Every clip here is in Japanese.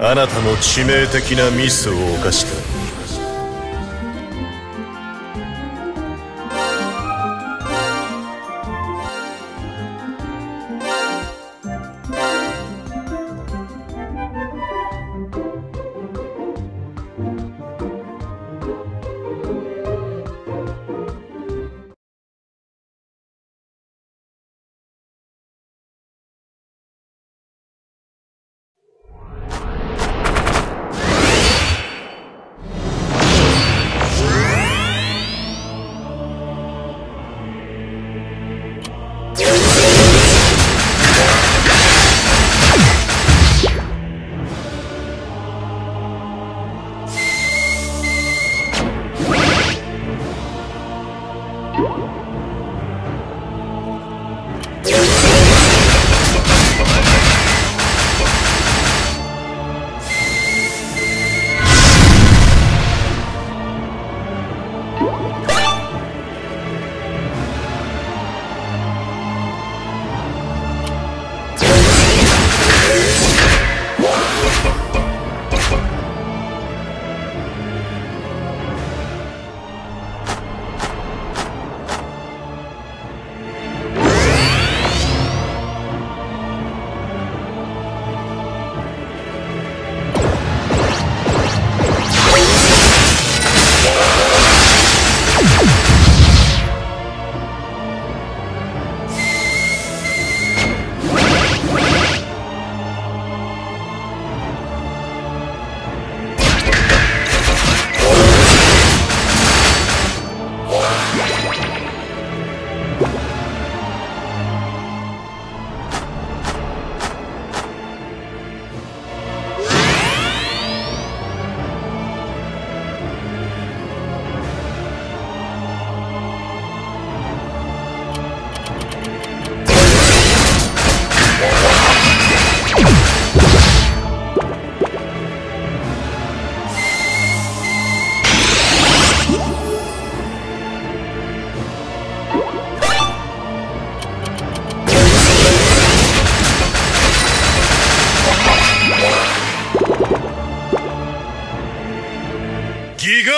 あなたも致命的なミスを犯した。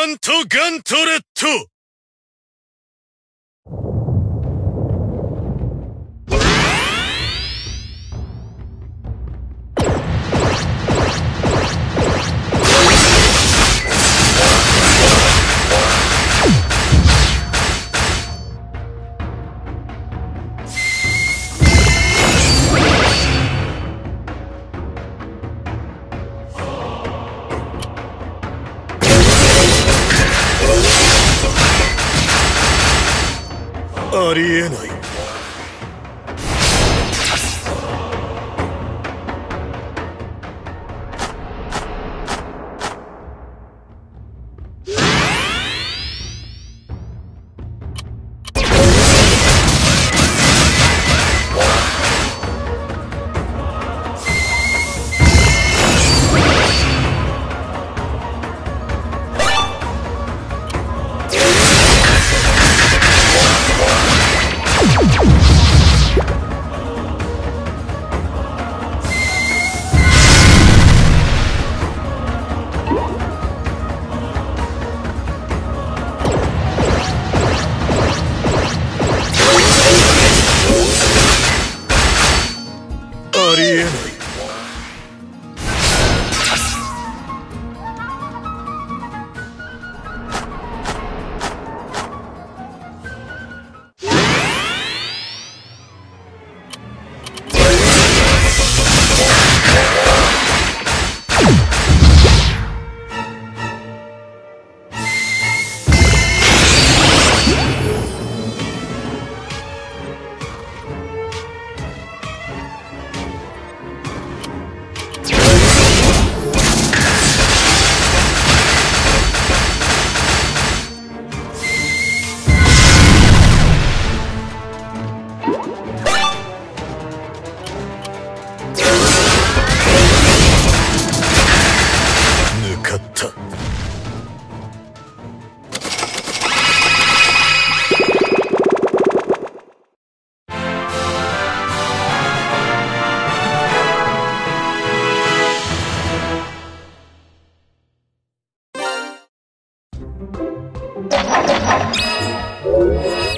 ガントレット。ありえない。Música